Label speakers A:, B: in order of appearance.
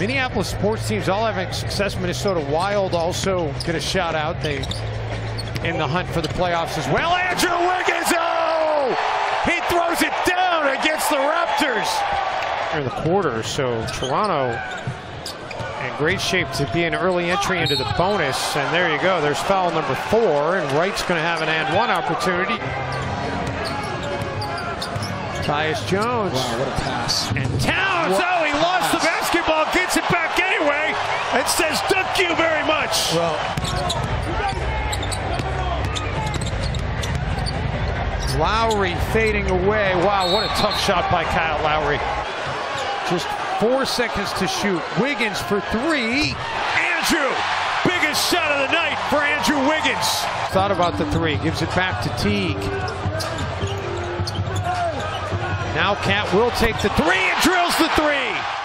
A: Minneapolis sports teams all having success. Minnesota Wild also get a shout out. They in the hunt for the playoffs as well. Andrew Wiggins, oh! He throws it down against the Raptors. In the quarter, so Toronto in great shape to be an early entry into the bonus. And there you go. There's foul number four, and Wright's going to have an and one opportunity. Tyus Jones.
B: Wow, what a pass.
A: And Towns,
B: What
A: oh, he lost the
B: pass.
A: basketball, gets it back anyway, and says, thank you very much.
B: Well,
A: Lowry fading away. Wow, what a tough shot by Kyle Lowry. Just four seconds to shoot. Wiggins for three. Andrew, biggest shot of the night for Andrew Wiggins. Thought about the three, gives it back to Teague. Now Cat will take the three and drills the three.